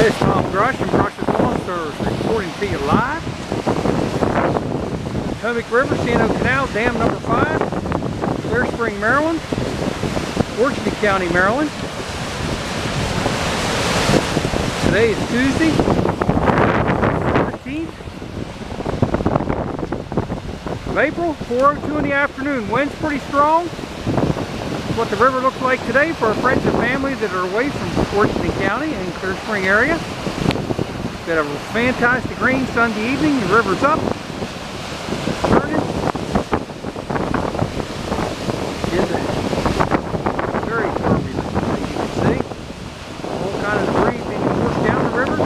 Fish Tom Grosh and Grosh's Lawn Service reporting to you live. Potomac River, C&O Canal, Dam Number 5, Clear Spring, Maryland, Washington County, Maryland. Today is Tuesday, 13th of April, 4.02 in the afternoon. Wind's pretty strong what the river looks like today for our friends and family that are away from Washington County and Clear Spring area. Got a fantastic rain Sunday evening. The river's up. Turning. Is very turbulent, as you can see. All kind of debris being pushed down the river.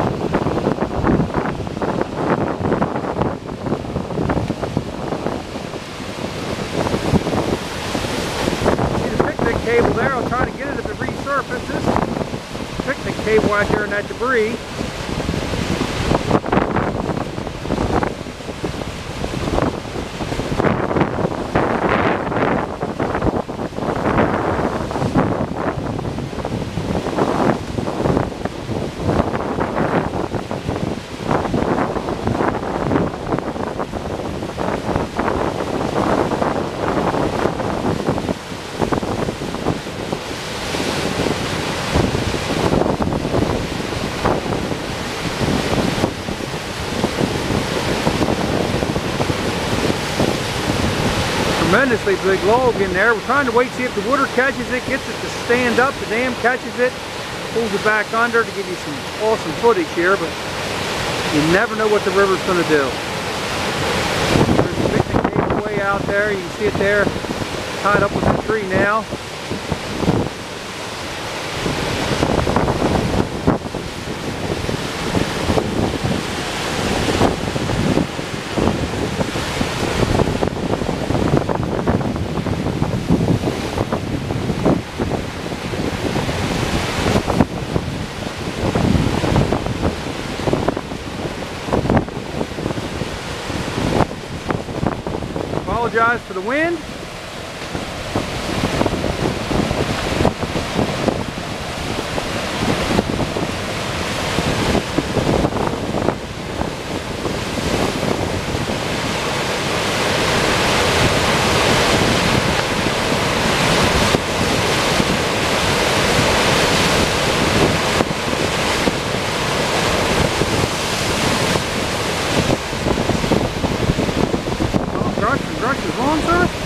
See the picnic cable there? I'll try to get it if it resurfaces. Picnic cable out there in that debris. Tremendously big log in there. We're trying to wait see if the water catches it, gets it to stand up, the dam catches it, pulls it back under to give you some awesome footage here, but you never know what the river's going to do. There's a way out there. You can see it there, tied up with a tree now. Apologize for the wind. Grosh